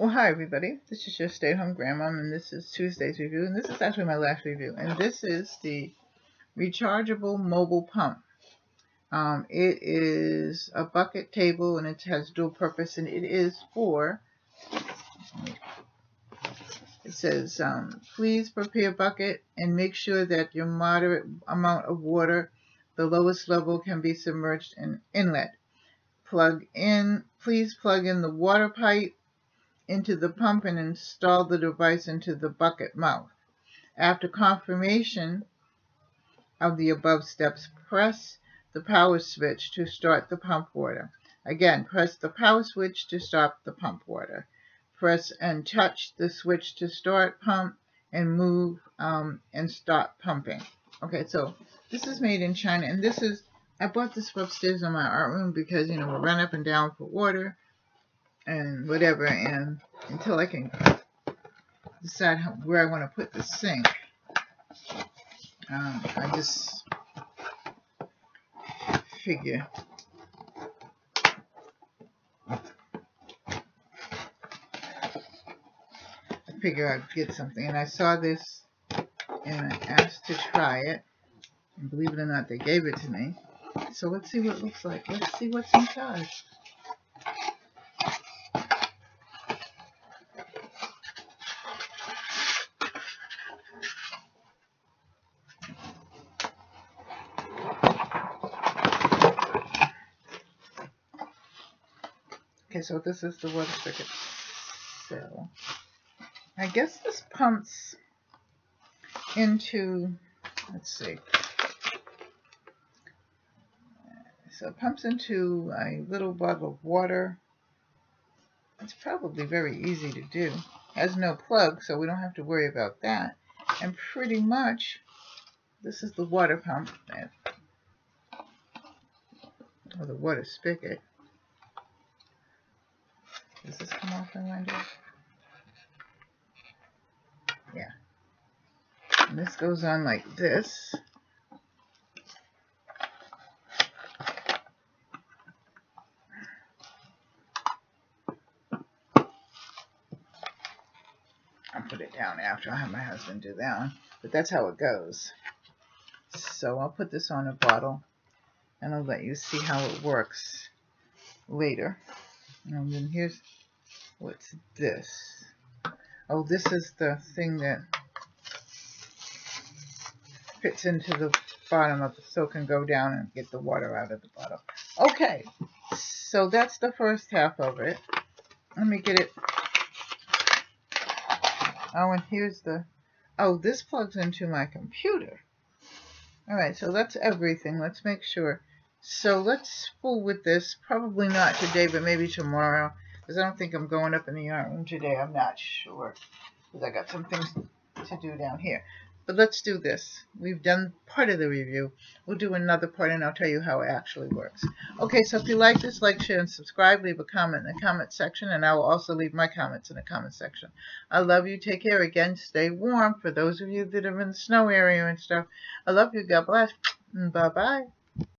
Well, hi everybody. This is your stay-at-home grandma, and this is Tuesday's review, and this is actually my last review. And this is the rechargeable mobile pump. Um, it is a bucket table, and it has dual purpose, and it is for. It says, um, please prepare bucket and make sure that your moderate amount of water, the lowest level, can be submerged in inlet. Plug in. Please plug in the water pipe into the pump and install the device into the bucket mouth. After confirmation of the above steps, press the power switch to start the pump water. Again, press the power switch to stop the pump water. Press and touch the switch to start pump and move um, and stop pumping. Okay, so this is made in China, and this is, I bought this upstairs in my art room because, you know, we run up and down for water and whatever and until I can decide how, where I want to put the sink. Um, I just figure. I figure I'd get something and I saw this and I asked to try it and believe it or not they gave it to me. So let's see what it looks like. Let's see what's inside Okay, so this is the water spigot. So, I guess this pumps into, let's see. So it pumps into a little bottle of water. It's probably very easy to do. Has no plug, so we don't have to worry about that. And pretty much, this is the water pump, or the water spigot. Does this come off, wonder? Yeah. And this goes on like this. I'll put it down after I have my husband do that one. But that's how it goes. So I'll put this on a bottle and I'll let you see how it works later. And then here's what's this? Oh, this is the thing that fits into the bottom of the so can go down and get the water out of the bottle. Okay, so that's the first half of it. Let me get it. Oh, and here's the, oh, this plugs into my computer. All right, so that's everything. Let's make sure. So let's fool with this. Probably not today, but maybe tomorrow. Because I don't think I'm going up in the art room today. I'm not sure. Because I got some things to do down here. But let's do this. We've done part of the review. We'll do another part and I'll tell you how it actually works. Okay, so if you like this, like, share, and subscribe. Leave a comment in the comment section and I will also leave my comments in the comment section. I love you. Take care again. Stay warm for those of you that are in the snow area and stuff. I love you. God bless. Mm, bye-bye.